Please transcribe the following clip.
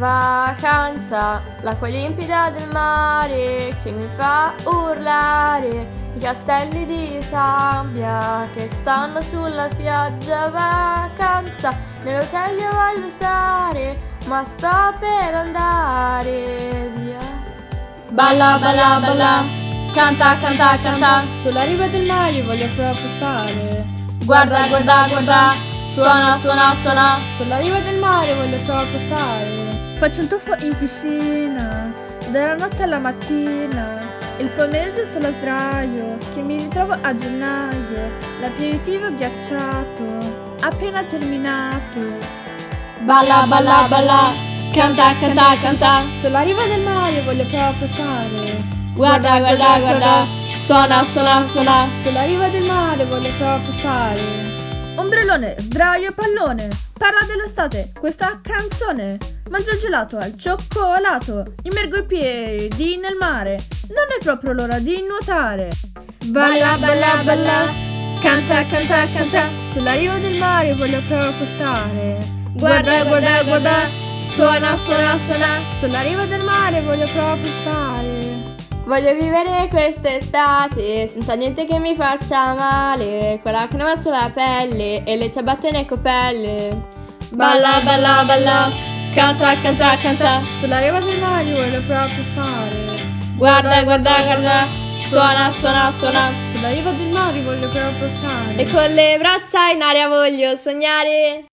vacanza, l'acqua limpida del mare che mi fa urlare, i castelli di sabbia che stanno sulla spiaggia, vacanza, nell'hotel io voglio stare, ma sto per andare via. Balla, balla, balla, canta, canta, canta, Sulla riva del mare voglio proprio stare. guarda, guarda, guarda, suona, suona, suona, Sulla riva del mare voglio proprio stare. Faccio un tuffo in piscina, dalla notte alla mattina. Il pomeriggio solo sdraio, che mi ritrovo a gennaio. L'aperitivo ghiacciato, appena terminato. balla, balla, balla, canta, canta, canta, Sulla riva del mare voglio proprio stare. guarda, guarda, guarda, suona, suona, suona, Sulla riva del mare voglio proprio stare. Ombrellone, sdraio e pallone. Parla dell'estate, questa canzone. Mangio il gelato al cioccolato. Immergo i piedi nel mare. Non è proprio l'ora di nuotare. balla, balla, balla, canta, canta, canta, Sulla riva del mare voglio proprio stare. guarda, guarda, guarda, suona, suona, suona, Sulla riva del mare voglio proprio stare. Voglio vivere quest'estate senza niente che mi faccia male, con la crema sulla pelle e le ciabatte nei copelle. balla, balla, balla, canta, canta, canta, Sulla riva del mare voglio proprio stare. guarda, guarda, guarda, suona, suona, suona, Sulla riva del mare voglio proprio stare. E con le braccia in aria voglio sognare.